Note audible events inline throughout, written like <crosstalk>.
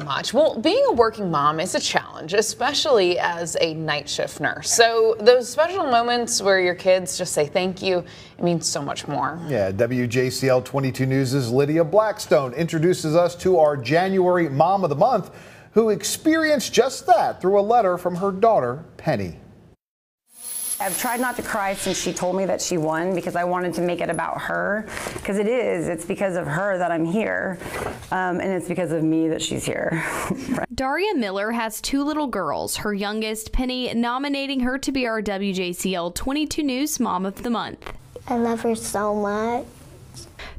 much. Well, being a working mom is a challenge, especially as a night shift nurse. So those special moments where your kids just say thank you, it means so much more. Yeah, WJCL 22 News' Lydia Blackstone introduces us to our January Mom of the Month, who experienced just that through a letter from her daughter, Penny. I've tried not to cry since she told me that she won because I wanted to make it about her. Because it is. It's because of her that I'm here. Um, and it's because of me that she's here. <laughs> Daria Miller has two little girls, her youngest, Penny, nominating her to be our WJCL 22 News Mom of the Month. I love her so much.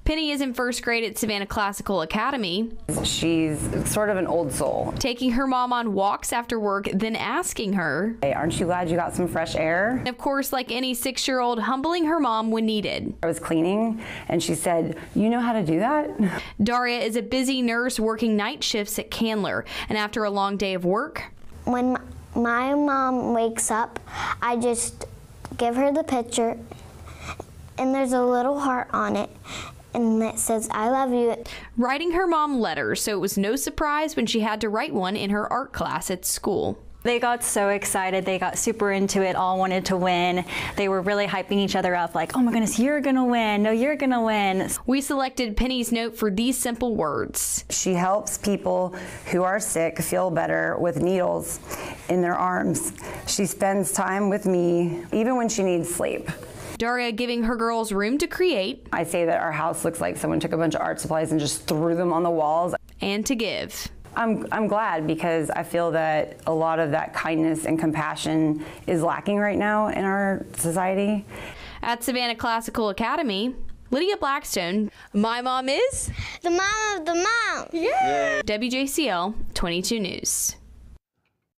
Penny is in first grade at Savannah Classical Academy. She's sort of an old soul. Taking her mom on walks after work, then asking her, Hey, aren't you glad you got some fresh air? And of course, like any six year old, humbling her mom when needed. I was cleaning and she said, You know how to do that? <laughs> Daria is a busy nurse working night shifts at Candler, and after a long day of work, When my mom wakes up, I just give her the picture, and there's a little heart on it, and it says, I love you. writing her mom letters, so it was no surprise when she had to write one in her art class at school. They got so excited. They got super into it, all wanted to win. They were really hyping each other up, like, oh my goodness, you're gonna win. No, you're gonna win. We selected Penny's note for these simple words. She helps people who are sick feel better with needles in their arms. She spends time with me even when she needs sleep. Daria giving her girls room to create I say that our house looks like someone took a bunch of art supplies and just threw them on the walls. and to give. I'm, I'm glad because I feel that a lot of that kindness and compassion is lacking right now in our society. At Savannah Classical Academy, Lydia Blackstone, my mom is The mom of the mom. Yeah. WJCL 22 News.